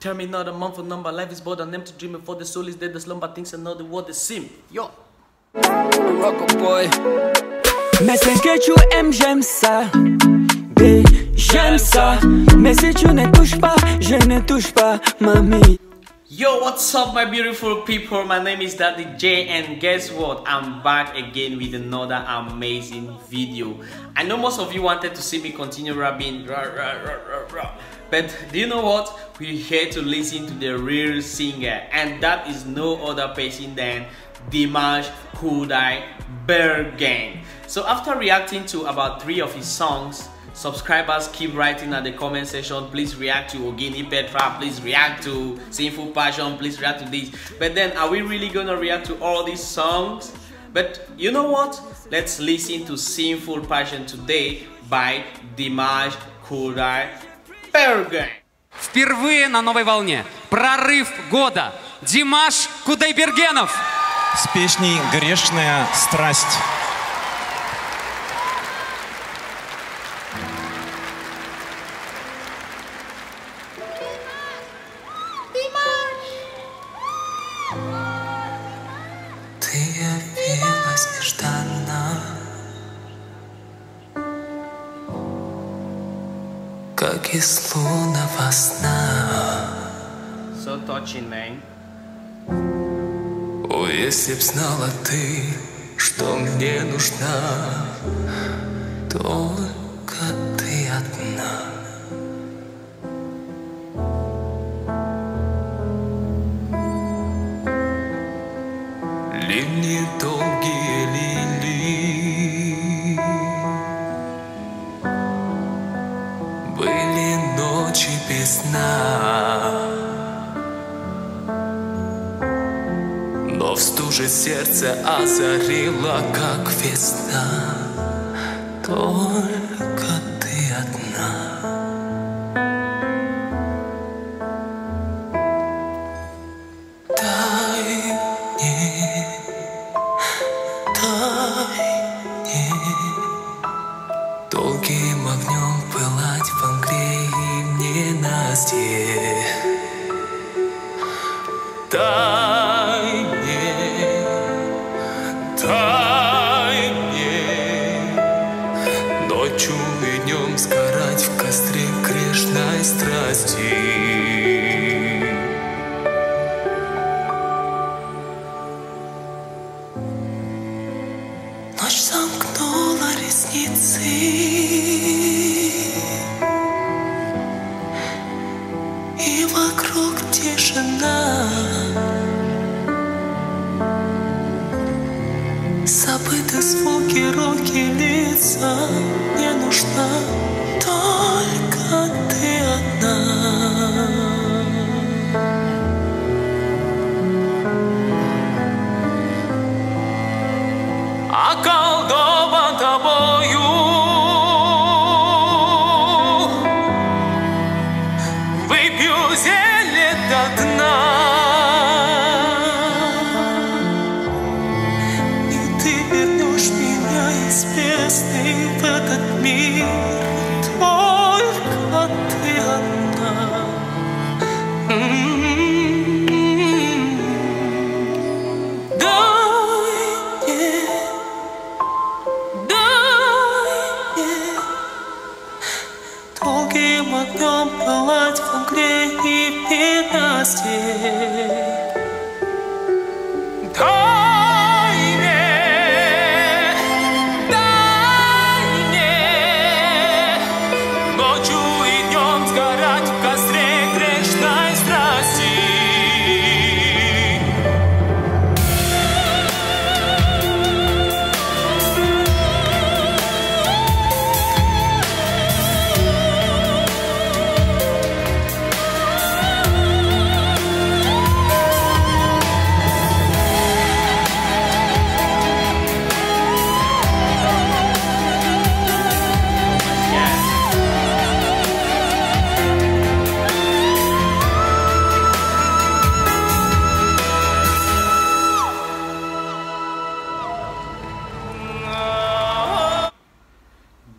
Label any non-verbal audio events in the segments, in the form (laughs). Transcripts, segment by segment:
Tell me not a month for number, life is but an empty dream before the soul is dead, the slumber thinks another world is sim. Yo! Rock boy. Mais c'est que tu aimes, j'aime ça. B, j'aime ça. Mais si tu ne touches pas, je ne touche pas, mamie. Yo, what's up, my beautiful people? My name is Daddy J, and guess what? I'm back again with another amazing video. I know most of you wanted to see me continue rapping, rah, rah, rah, rah, rah. But do you know what? We're here to listen to the real singer, and that is no other person than Dimash Kudai Bergen. So, after reacting to about three of his songs, subscribers keep writing at the comment section please react to ogini petra please react to sinful passion please react to this but then are we really gonna react to all these songs but you know what let's listen to sinful passion today by dimash kudai bergen Впервые на новой волне. Прорыв года. Димаш Кудайбергенов. с песней «Грешная страсть». Как из лунного сна so touching man О, если б знала ты, что мне нужна Только ты одна Стуже сердце озарила, как весна Только ты одна. Дай мне, дай мне. Долгим огнем пылать в Англии мне Насте Дай страсти Ночь замкнула ресницы. И вокруг тишина. Забыты звуки, руки, лица. Не нужна только ты одна Околдован тобою. Выпью зелье до дна. И ты вернешь меня из бездны в этот мир Долгим огнем пылать в огне и в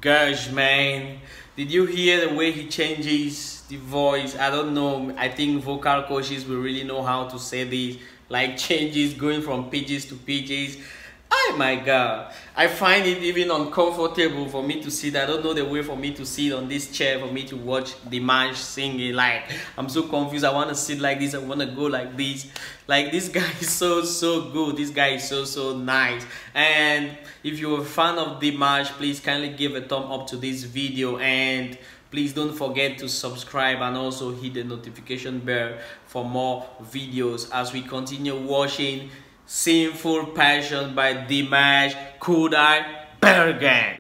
Gosh, man, did you hear the way he changes the voice. I don't know. I think vocal coaches will really know how to say this, like changes going from pitches to pitches. Oh my god. I find it even uncomfortable for me to sit. I don't know the way for me to sit on this chair for me to watch Dimash singing. Like I'm so confused. I want to sit like this. I want to go like this. Like this (laughs) guy is so so good. This guy is so so nice. And if you're a fan of Dimash, please kindly give a thumb up to this video and please don't forget to subscribe and also hit the notification bell for more videos as we continue watching Sinful Passion by Dimash Kudai Bergen.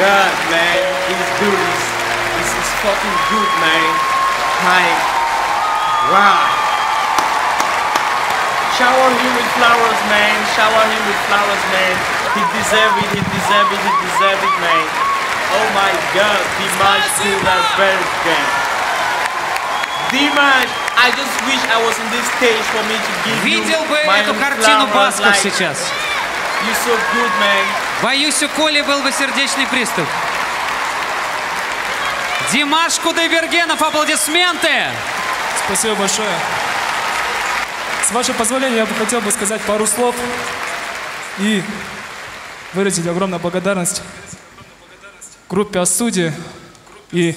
god, man. This dude is, is, is fucking good, man. Like, wow. Shower him with flowers, man. Shower him with flowers, man. He deserve it, he deserve it, he deserve it, man. Oh my god, Dimash Kudai Bergen. Dimash, I just wish I was in this stage for me to give Видел you бы my эту own картину flowers. Басков Like, сейчас. you so good, man. Боюсь, у Коли был бы сердечный приступ. Димаш Кудайбергенов, аплодисменты! Спасибо большое. С вашего позволения, я бы хотел бы сказать пару слов и выразить огромную благодарность группе Асуди и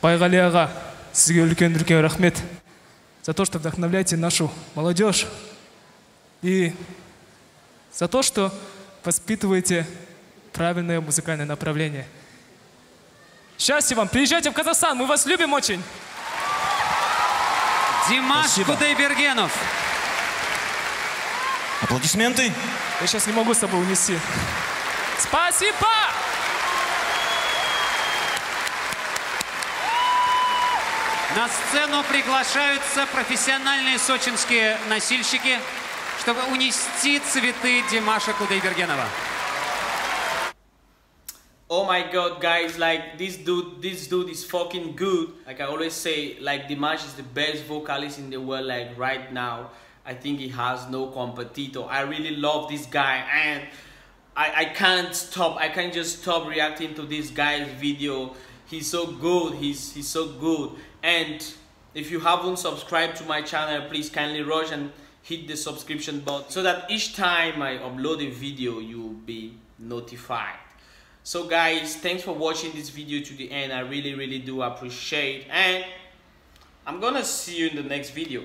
Байгали аға сізге рахмет за то, что вдохновляете нашу молодежь и за то, что воспитываете правильное музыкальное направление. Счастья вам! Приезжайте в Казахстан, мы вас любим очень! Димаш Спасибо. Кудайбергенов. Аплодисменты. Я сейчас не могу с собой унести. Спасибо! На сцену приглашаются профессиональные сочинские носильщики, чтобы унести цветы Димаша Кудайбергенова. Oh my god, guys, like this dude, this dude is fucking good. Like I always say, like Dimash is the best vocalist in the world, like right now. I think he has no competitor. I really love this guy and I, I can't stop. I can't just stop reacting to this guy's video. He's so good. He's he's so good. And if you haven't subscribed to my channel, please kindly rush and hit the subscription button so that each time I upload a video, you'll be notified. So guys, thanks for watching this video to the end. I really, really do appreciate. And I'm gonna see you in the next video.